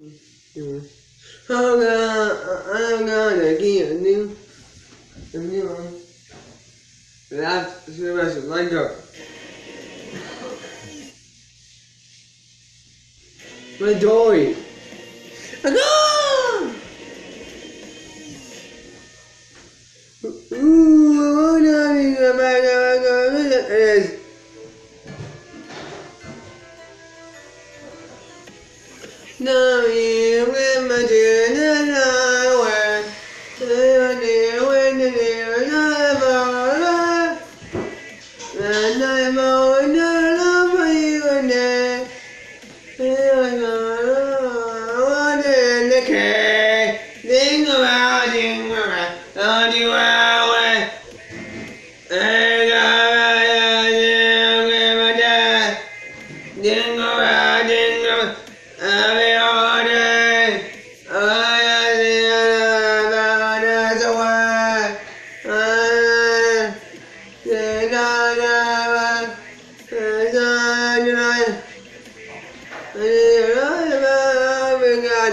Oh God! gonna, I'm gonna get a new, a new one. That's the rest of my dog. My door! My dog!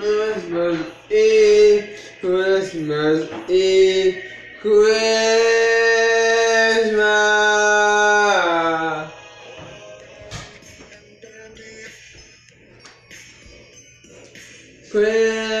Christmas Eve, Christmas Eve, Christmas. Christmas.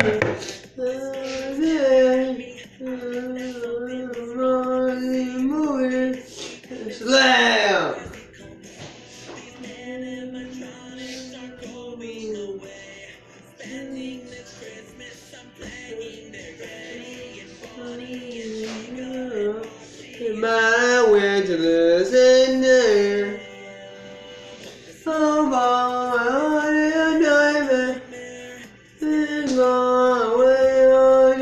Oh, I'm diamond. And go away on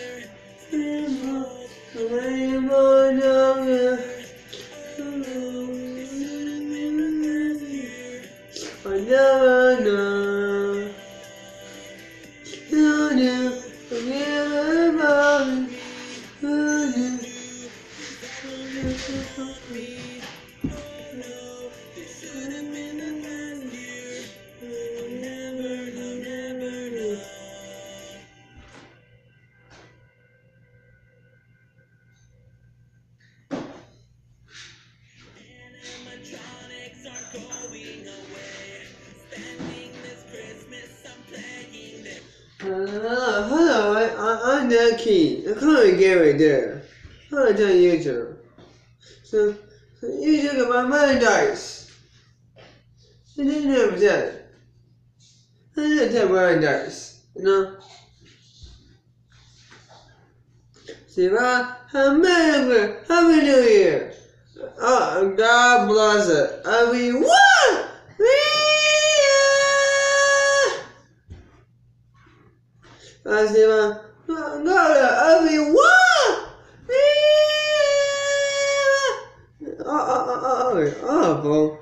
Uh, hello, I, I, I'm that key. I can't get right there. Tell you to. So, so you took my dice. I didn't know that. I didn't take dice, you know. See, I, I'm American. Happy New Year. Oh, God bless it. Everyone! I see my God, everyone! Oh, oh, oh, oh, oh,